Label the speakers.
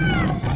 Speaker 1: Ah!